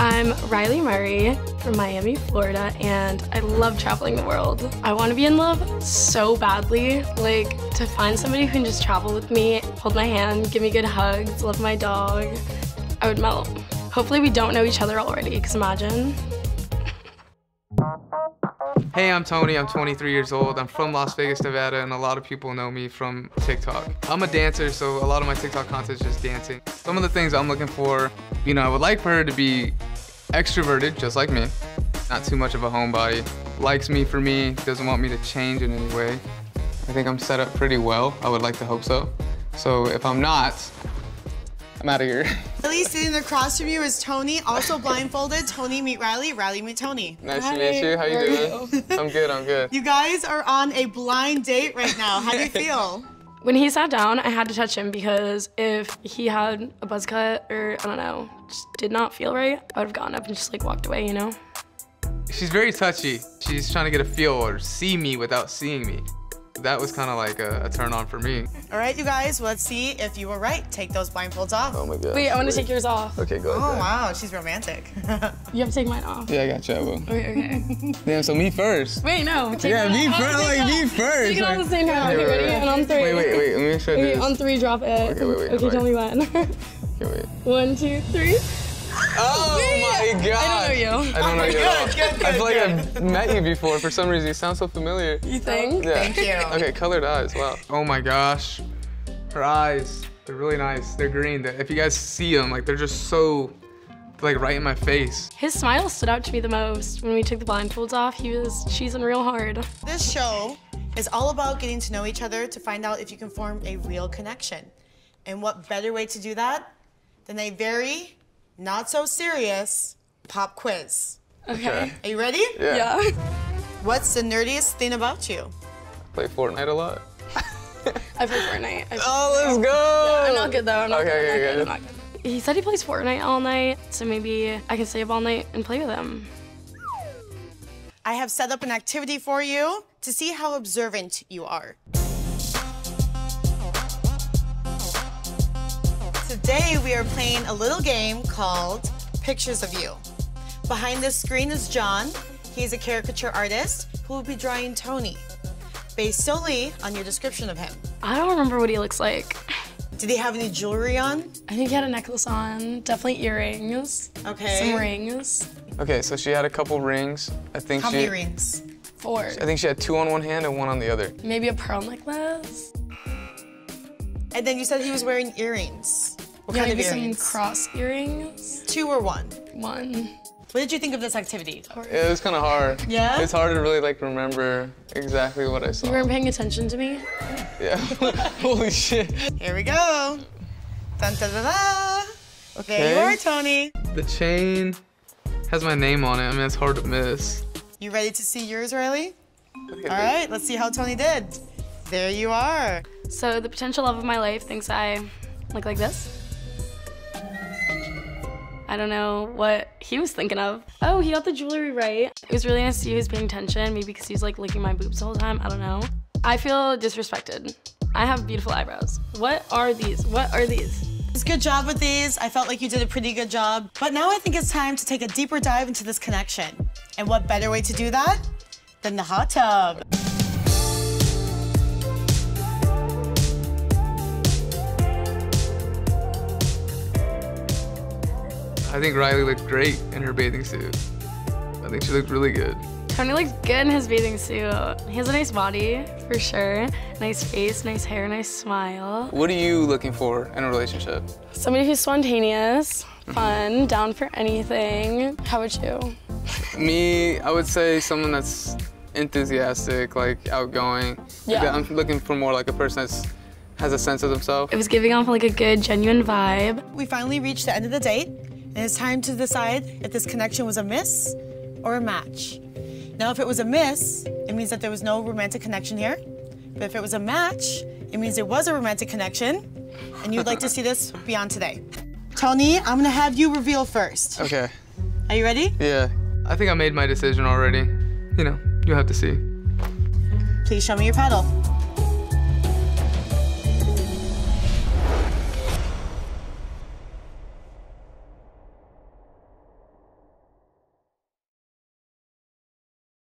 I'm Riley Murray from Miami, Florida, and I love traveling the world. I want to be in love so badly. Like, to find somebody who can just travel with me, hold my hand, give me good hugs, love my dog, I would melt. Hopefully, we don't know each other already, because imagine. Hey, I'm Tony. I'm 23 years old. I'm from Las Vegas, Nevada, and a lot of people know me from TikTok. I'm a dancer, so a lot of my TikTok content is just dancing. Some of the things I'm looking for, you know, I would like for her to be extroverted, just like me, not too much of a homebody, likes me for me, doesn't want me to change in any way. I think I'm set up pretty well. I would like to hope so. So if I'm not, I'm out of here. Riley sitting across from you is Tony, also blindfolded. Tony meet Riley, Riley meet Tony. Nice to meet you. How you doing? I'm good, I'm good. You guys are on a blind date right now. How do you feel? When he sat down, I had to touch him because if he had a buzz cut or, I don't know, just did not feel right, I would have gotten up and just like walked away, you know? She's very touchy. She's trying to get a feel or see me without seeing me. That was kind of like a, a, turn on for me. All right, you guys, let's see if you were right. Take those blindfolds off. Oh my god. Wait, I want to take yours off. Okay, go Oh, ahead. wow, she's romantic. You have to take mine off. Yeah, I got you, I will. Okay, okay. Damn, so me first. Wait, no. Take Yeah, me first, like me first. Take it all at the same time. Okay, Okay, wait, ready? wait. And on three. Wait, wait, wait, let me make sure I do Okay, on three, drop it. Okay, wait, wait, Okay, hold tell me when. Okay, wait. One, two, three. Oh my god. I don't know you. I don't oh know you Good, at all. good, I feel like good, I've met you before for some reason. You sound so familiar. You think? Yeah. Thank you. Okay, colored eyes, wow. Oh my gosh. Her eyes, they're really nice. They're green. If you guys see them, like they're just so, like right in my face. His smile stood out to me the most. When we took the blindfolds off, he was cheesing real hard. This show is all about getting to know each other to find out if you can form a real connection. And what better way to do that than a very not so serious pop quiz. Okay. Are you ready? Yeah. What's the nerdiest thing about you? I Play Fortnite a lot. I play Fortnite. I Oh, let's go. I'm not good though. I'm not Okay, good. okay, I'm not good. I'm not good. He said he plays Fortnite all night, so maybe I can stay up all night and play with him. I have set up an activity for you to see how observant you are. Today we are playing a little game called Pictures of You. Behind this screen is John. He's a caricature artist who will be drawing Tony, based solely on your description of him. I don't remember what he looks like. Did he have any jewelry on? I think he had a necklace on, definitely earrings, Okay. some rings. Okay, so she had a couple rings. I think How she. many rings? Four. I think she had two on one hand and one on the other. Maybe a pearl necklace. And then you said he was wearing earrings. What Yeah, kind of maybe some earrings? cross earrings. Two or one? One. What did you think of this activity? Yeah, it was kind of hard. Yeah? It's hard to really like remember exactly what I saw. You weren't paying attention to me? Yeah. Holy shit. Here we go. Dun, da, da, da. There you are, Tony. The chain has my name on it. I mean, it's hard to miss. You ready to see yours, Riley? All All right, let's see how Tony did. There you are. So the potential love of my life thinks I look like this. I don't know what he was thinking of. Oh, he got the jewelry right. It was really nice to see he was paying attention, maybe because he was like licking my boobs the whole time. I don't know. I feel disrespected. I have beautiful eyebrows. What are these? What are these? Good job with these. I felt like you did a pretty good job. But now I think it's time to take a deeper dive into this connection. And what better way to do that than the hot tub? I think Riley looked great in her bathing suit. I think she looked really good. Tony looks good in his bathing suit. He has a nice body, for sure. Nice face, nice hair, nice smile. What are you looking for in a relationship? Somebody who's spontaneous, mm-hmm. fun, down for anything. How about you? Me, I would say someone that's enthusiastic, like outgoing. Like, Yeah. I'm looking for more like a person that's has a sense of themselves. It was giving off like a good, genuine vibe. We finally reached the end of the date, and it's time to decide if this connection was a miss or a match. Now, if it was a miss, it means that there was no romantic connection here. But if it was a match, it means there was a romantic connection, and you'd like to see this beyond today. Tony, I'm gonna have you reveal first. Okay. Are you ready? Yeah. I think I made my decision already. You know, you have to see. Please show me your paddle.